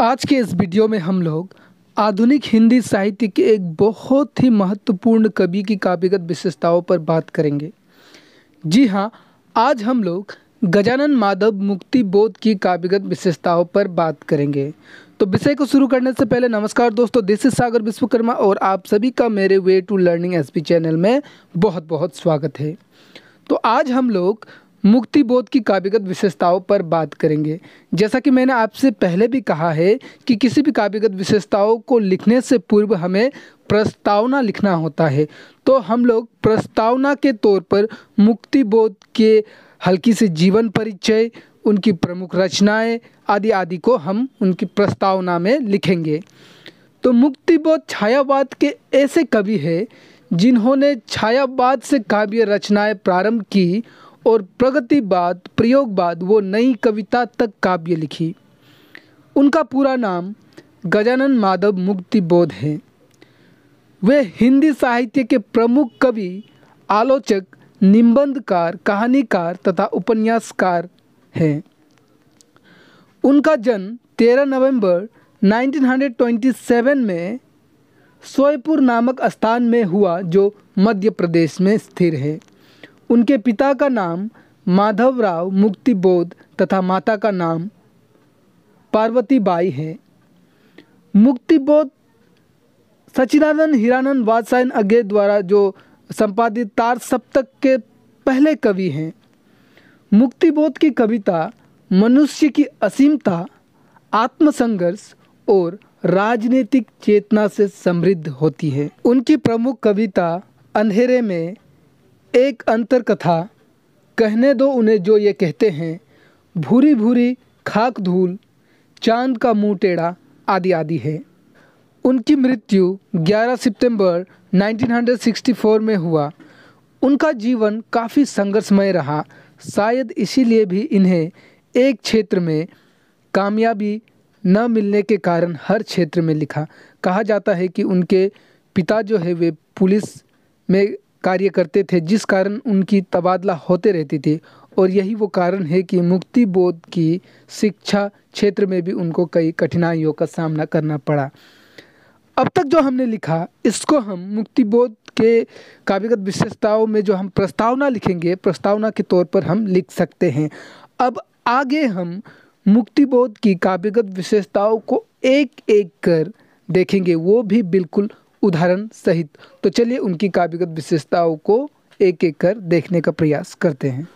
आज के इस वीडियो में हम लोग आधुनिक हिंदी साहित्य के एक बहुत ही महत्वपूर्ण कवि की काव्यगत विशेषताओं पर बात करेंगे। जी हाँ आज हम लोग गजानन माधव मुक्ति बोध की काव्यगत विशेषताओं पर बात करेंगे। तो विषय को शुरू करने से पहले नमस्कार दोस्तों, दिस इज़ सागर विश्वकर्मा और आप सभी का मेरे way to learning SP channel में बहुत बहुत स्वागत है। तो आज हम लोग मुक्ति बोध की काव्यगत विशेषताओं पर बात करेंगे। जैसा कि मैंने आपसे पहले भी कहा है कि किसी भी काव्यगत विशेषताओं को लिखने से पूर्व हमें प्रस्तावना लिखना होता है। तो हम लोग प्रस्तावना के तौर पर मुक्ति बोध के हल्की से जीवन परिचय, उनकी प्रमुख रचनाएँ आदि आदि को हम उनकी प्रस्तावना में लिखेंगे। तो मुक्तिबोध छायावाद के ऐसे कवि हैं जिन्होंने छायावाद से काव्य रचनाएँ प्रारंभ की और प्रगतिवाद, प्रयोगवाद वो नई कविता तक काव्य लिखी। उनका पूरा नाम गजानन माधव मुक्तिबोध है। वे हिंदी साहित्य के प्रमुख कवि, आलोचक, निबंधकार, कहानीकार तथा उपन्यासकार हैं। उनका जन्म 13 नवंबर 1927 में सोयपुर नामक स्थान में हुआ जो मध्य प्रदेश में स्थिर है। उनके पिता का नाम माधवराव मुक्तिबोध तथा माता का नाम पार्वती बाई है। मुक्तिबोध सचिदानंद हीरानंद वात्सायन अज्ञे द्वारा जो संपादित तार सप्तक के पहले कवि हैं। मुक्तिबोध की कविता मनुष्य की असीमता, आत्मसंघर्ष और राजनीतिक चेतना से समृद्ध होती है। उनकी प्रमुख कविता अंधेरे में एक अंतर कथा कहने दो उन्हें जो ये कहते हैं भूरी भूरी खाक धूल, चाँद का मुँह टेढ़ा, आदि आदि है। उनकी मृत्यु 11 सितंबर 1964 में हुआ। उनका जीवन काफ़ी संघर्षमय रहा, शायद इसीलिए भी इन्हें एक क्षेत्र में कामयाबी न मिलने के कारण हर क्षेत्र में लिखा। कहा जाता है कि उनके पिता जो है, वे पुलिस में कार्य करते थे, जिस कारण उनकी तबादला होते रहती थी। और यही वो कारण है कि मुक्ति बोध की शिक्षा क्षेत्र में भी उनको कई कठिनाइयों का सामना करना पड़ा। अब तक जो हमने लिखा, इसको हम मुक्ति बोध के काव्यगत विशेषताओं में जो हम प्रस्तावना लिखेंगे, प्रस्तावना के तौर पर हम लिख सकते हैं। अब आगे हम मुक्तिबोध की काव्यगत विशेषताओं को एक एक कर देखेंगे, वो भी बिल्कुल उदाहरण सहित। तो चलिए उनकी काव्यगत विशेषताओं को एक एक कर देखने का प्रयास करते हैं।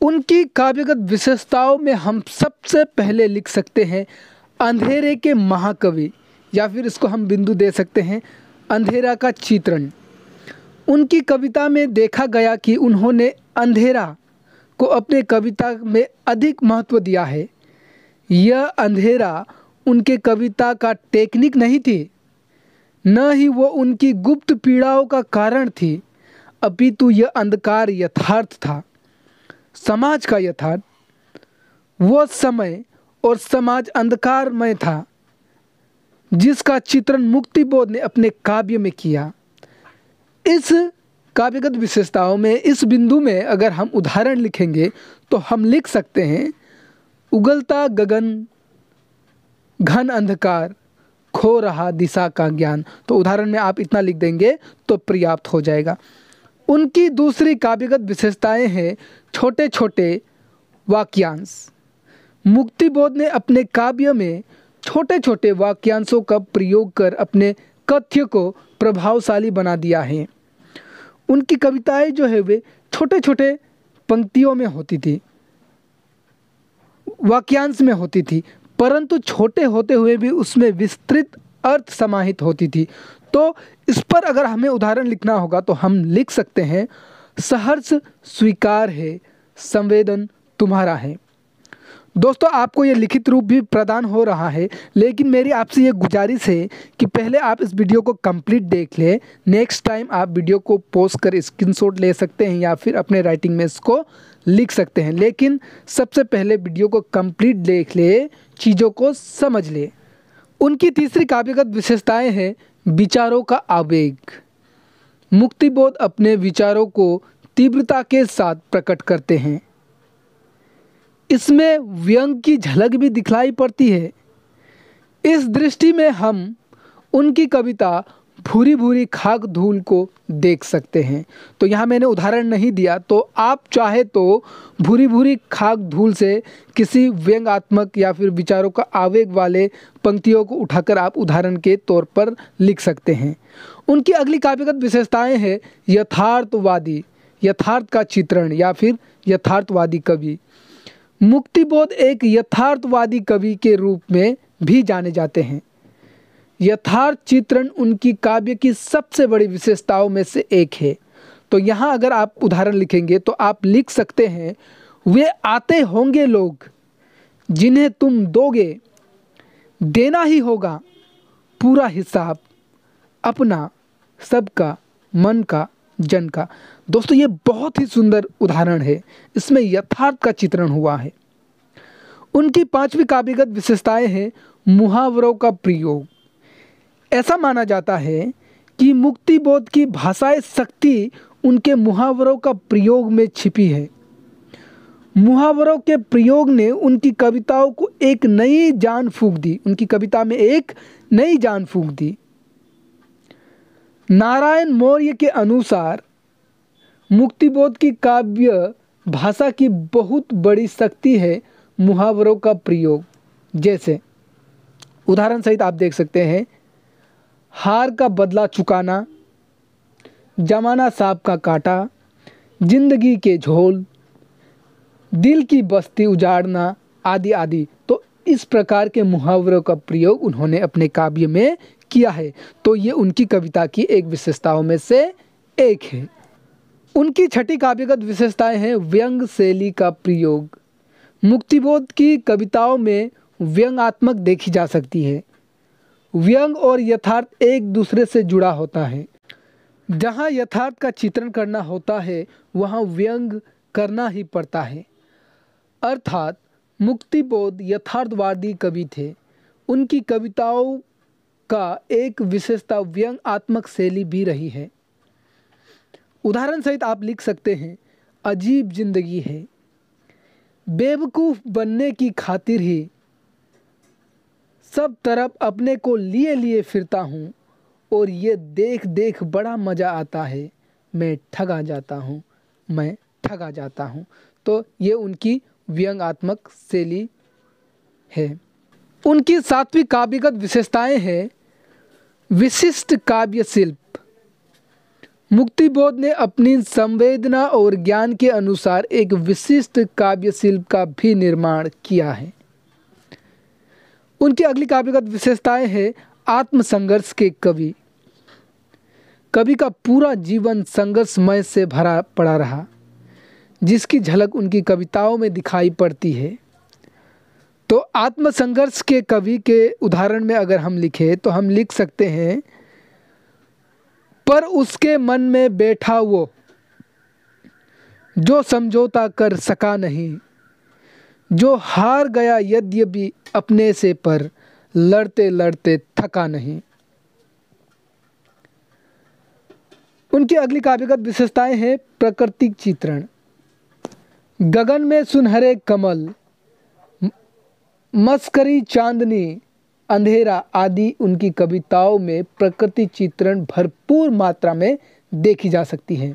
उनकी काव्यगत विशेषताओं में हम सबसे पहले लिख सकते हैं अंधेरे के महाकवि, या फिर इसको हम बिंदु दे सकते हैं, अंधेरा का चित्रण। उनकी कविता में देखा गया कि उन्होंने अंधेरा को अपने कविता में अधिक महत्व दिया है। यह अंधेरा उनके कविता का टेक्निक नहीं थी न ही वो उनकी गुप्त पीड़ाओं का कारण थी। अपितु यह अंधकार यथार्थ था। समाज का यथार्थ। वो समय और समाज अंधकारमय था, जिसका चित्रण मुक्तिबोध ने अपने काव्य में किया। इस काव्यगत विशेषताओं में, इस बिंदु में अगर हम उदाहरण लिखेंगे तो हम लिख सकते हैं, उगलता गगन, घन अंधकार खो रहा दिशा का ज्ञान। तो उदाहरण में आप इतना लिख देंगे तो पर्याप्त हो जाएगा। उनकी दूसरी काव्यगत विशेषताएँ हैं छोटे छोटे वाक्यांश। मुक्तिबोध ने अपने काव्य में छोटे छोटे वाक्यांशों का प्रयोग कर अपने कथ्य को प्रभावशाली बना दिया है। उनकी कविताएँ जो है वे छोटे छोटे पंक्तियों में होती थी, वाक्यांश में होती थी परंतु छोटे होते हुए भी उसमें विस्तृत अर्थ समाहित होती थी। तो इस पर अगर हमें उदाहरण लिखना होगा तो हम लिख सकते हैं, सहर्ष स्वीकार है, संवेदन तुम्हारा है। दोस्तों, आपको ये लिखित रूप भी प्रदान हो रहा है, लेकिन मेरी आपसे ये गुजारिश है कि पहले आप इस वीडियो को कंप्लीट देख लें। नेक्स्ट टाइम आप वीडियो को पोस्ट कर स्क्रीनशॉट ले सकते हैं या फिर अपने राइटिंग में इसको लिख सकते हैं। लेकिन सबसे पहले वीडियो को कंप्लीट देख ले, चीज़ों को समझ ले। उनकी तीसरी काव्यगत विशेषताएँ हैं, विचारों का आवेग। मुक्तिबोध अपने विचारों को तीव्रता के साथ प्रकट करते हैं। इसमें व्यंग की झलक भी दिखलाई पड़ती है। इस दृष्टि में हम उनकी कविता भूरी भूरी खाक धूल को देख सकते हैं। तो यहाँ मैंने उदाहरण नहीं दिया तो आप चाहे तो भूरी भूरी खाक धूल से किसी व्यंगात्मक या फिर विचारों का आवेग वाले पंक्तियों को उठाकर आप उदाहरण के तौर पर लिख सकते हैं। उनकी अगली काव्यगत विशेषताएँ हैं, यथार्थवादी, यथार्थ का चित्रण या फिर यथार्थवादी कवि। मुक्तिबोध एक यथार्थवादी कवि के रूप में भी जाने जाते हैं। यथार्थ चित्रण उनकी काव्य की सबसे बड़ी विशेषताओं में से एक है। तो यहाँ अगर आप उदाहरण लिखेंगे तो आप लिख सकते हैं, वे आते होंगे लोग, जिन्हें तुम दोगे। देना ही होगा पूरा हिसाब, अपना सबका, मन का जन का। दोस्तों, ये बहुत ही सुंदर उदाहरण है। इसमें यथार्थ का चित्रण हुआ है। उनकी पांचवी काव्यगत विशेषताएँ हैं, मुहावरों का प्रयोग। ऐसा माना जाता है कि मुक्ति बोध की भाषाई शक्ति उनके मुहावरों का प्रयोग में छिपी है। मुहावरों के प्रयोग ने उनकी कविताओं को एक नई जान फूक दी। उनकी कविता में एक नई जान फूक दी। नारायण मौर्य के अनुसार मुक्तिबोध की काव्य भाषा की बहुत बड़ी शक्ति है मुहावरों का प्रयोग। जैसे, उदाहरण सहित आप देख सकते हैं, हार का बदला चुकाना, जमाना सांप का काटा, ज़िंदगी के झोल, दिल की बस्ती उजाड़ना आदि आदि। तो इस प्रकार के मुहावरों का प्रयोग उन्होंने अपने काव्य में किया है तो ये उनकी कविता की एक विशेषताओं में से एक है। उनकी छठी काव्यगत विशेषताएँ हैं व्यंग शैली का प्रयोग। मुक्तिबोध की कविताओं में व्यंगात्मक देखी जा सकती है। व्यंग और यथार्थ एक दूसरे से जुड़ा होता है। जहाँ यथार्थ का चित्रण करना होता है, वहाँ व्यंग करना ही पड़ता है। अर्थात, मुक्तिबोध यथार्थवादी कवि थे। उनकी कविताओं का एक विशेषता व्यंग्यात्मक शैली भी रही है। उदाहरण सहित आप लिख सकते हैं, अजीब ज़िंदगी है। बेवकूफ़ बनने की खातिर ही सब तरफ़ अपने को लिए लिए फिरता हूँ और ये देख देख बड़ा मज़ा आता है। मैं ठगा जाता हूँ, मैं ठगा जाता हूँ। तो ये उनकी व्यंग्यात्मक शैली है। उनकी सात्विक काव्यगत विशेषताएँ हैं। विशिष्ट काव्य शिल्प। मुक्तिबोध ने अपनी संवेदना और ज्ञान के अनुसार एक विशिष्ट काव्य शिल्प का भी निर्माण किया है। उनकी अगली काव्यगत विशेषताएँ हैं आत्मसंघर्ष के कवि। कवि का पूरा जीवन संघर्षमय से भरा पड़ा रहा, जिसकी झलक उनकी कविताओं में दिखाई पड़ती है। तो आत्मसंघर्ष के कवि के उदाहरण में अगर हम लिखें तो हम लिख सकते हैं, पर उसके मन में बैठा वो, जो समझौता कर सका नहीं, जो हार गया यद्यपि अपने से पर लड़ते लड़ते थका नहीं। उनकी अगली काव्यगत विशेषताएँ हैं प्राकृतिक चित्रण। गगन में सुनहरे कमल मस्करी, चांदनी, अंधेरा आदि उनकी कविताओं में प्रकृति चित्रण भरपूर मात्रा में देखी जा सकती है।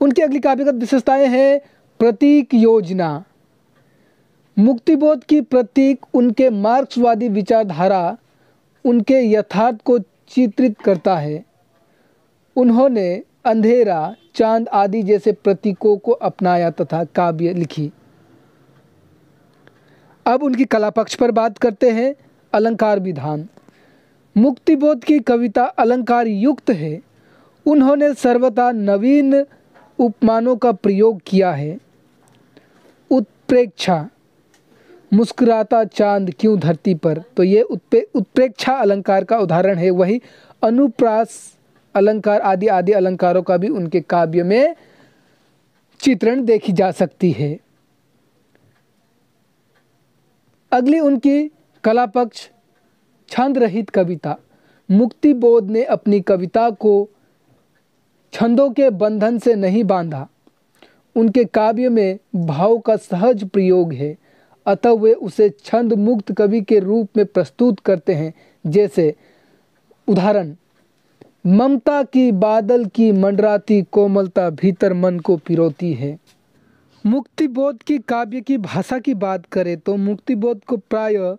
उनकी अगली काव्यगत विशेषताएँ हैं, प्रतीक योजना। मुक्तिबोध की प्रतीक, उनके मार्क्सवादी विचारधारा उनके यथार्थ को चित्रित करता है। उन्होंने अंधेरा, चाँद आदि जैसे प्रतीकों को अपनाया तथा काव्य लिखी। अब उनकी कला पक्ष पर बात करते हैं अलंकार विधान। मुक्तिबोध की कविता अलंकार युक्त है। उन्होंने सर्वथा नवीन उपमानों का प्रयोग किया है। उत्प्रेक्षा, मुस्कुराता चाँद क्यों धरती पर? तो ये उत्पे उत्प्रेक्षा अलंकार का उदाहरण है। वही अनुप्रास अलंकार आदि आदि अलंकारों का भी उनके काव्य में चित्रण देखी जा सकती है। अगली उनकी कला पक्ष छंद रहित कविता। मुक्ति बोध ने अपनी कविता को छंदों के बंधन से नहीं बांधा। उनके काव्य में भाव का सहज प्रयोग है। अतः वे उसे छंद मुक्त कवि के रूप में प्रस्तुत करते हैं। जैसे, उदाहरण, ममता की बादल की मंडराती कोमलता भीतर मन को पिरोती है। मुक्तिबोध की काव्य की भाषा की बात करें तो मुक्तिबोध को प्राय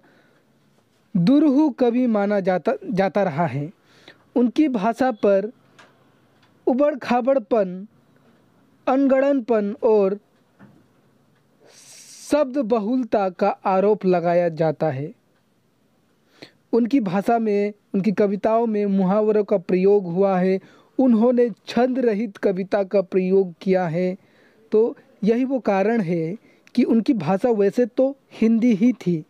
दुरहु कवि माना जाता जाता रहा है। उनकी भाषा पर उबड़ खाबड़पन अनगणनपन और शब्द बहुलता का आरोप लगाया जाता है। उनकी भाषा में, उनकी कविताओं में मुहावरों का प्रयोग हुआ है। उन्होंने छंद रहित कविता का प्रयोग किया है। तो यही वो कारण है कि उनकी भाषा वैसे तो हिंदी ही थी,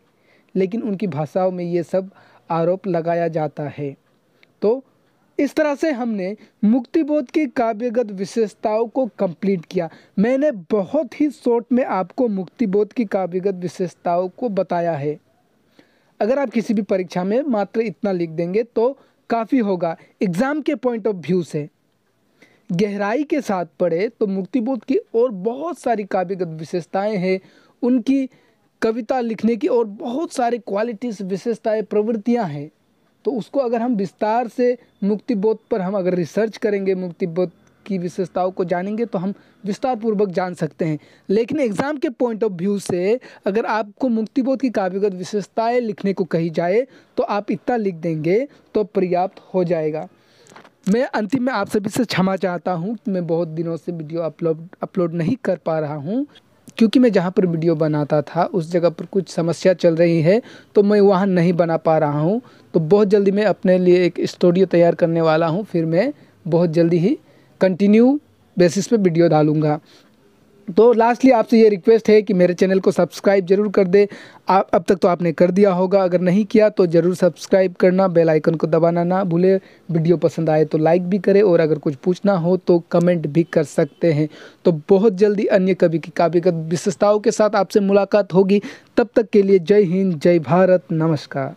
लेकिन उनकी भाषाओं में ये सब आरोप लगाया जाता है। तो इस तरह से हमने मुक्तिबोध की काव्यगत विशेषताओं को कंप्लीट किया। मैंने बहुत ही शॉर्ट में आपको मुक्तिबोध की काव्यगत विशेषताओं को बताया है। अगर आप किसी भी परीक्षा में मात्र इतना लिख देंगे तो काफ़ी होगा। एग्ज़ाम के पॉइंट ऑफ़ व्यू से गहराई के साथ पढ़े तो मुक्तिबोध की और बहुत सारी काव्यगत विशेषताएँ हैं। उनकी कविता लिखने की और बहुत सारी क्वालिटीज़ विशेषताएँ, प्रवृत्तियाँ हैं। तो उसको अगर हम विस्तार से मुक्तिबोध पर हम अगर रिसर्च करेंगे, मुक्तिबोध की विशेषताओं को जानेंगे तो हम विस्तार पूर्वक जान सकते हैं। लेकिन एग्ज़ाम के पॉइंट ऑफ़ व्यू से अगर आपको मुक्तिबोध की काव्यगत विशेषताएँ लिखने को कही जाए तो आप इतना लिख देंगे तो पर्याप्त हो जाएगा। मैं अंतिम में आप सभी से क्षमा चाहता हूँ मैं बहुत दिनों से वीडियो अपलोड अपलोड नहीं कर पा रहा हूँ। क्योंकि मैं जहाँ पर वीडियो बनाता था, उस जगह पर कुछ समस्या चल रही है तो मैं वहाँ नहीं बना पा रहा हूँ। तो बहुत जल्दी मैं अपने लिए एक स्टूडियो तैयार करने वाला हूँ, फिर मैं बहुत जल्दी ही कंटिन्यू बेसिस पे वीडियो डालूँगा। तो लास्टली आपसे ये रिक्वेस्ट है कि मेरे चैनल को सब्सक्राइब ज़रूर कर दे। आप, अब तक तो आपने कर दिया होगा, अगर नहीं किया तो ज़रूर सब्सक्राइब करना बेल आइकन को दबाना ना भूले। वीडियो पसंद आए तो लाइक भी करें और अगर कुछ पूछना हो तो कमेंट भी कर सकते हैं। तो बहुत जल्दी अन्य कवि की काव्यगत विशेषताओं के साथ आपसे मुलाकात होगी। तब तक के लिए जय हिंद, जय भारत, नमस्कार।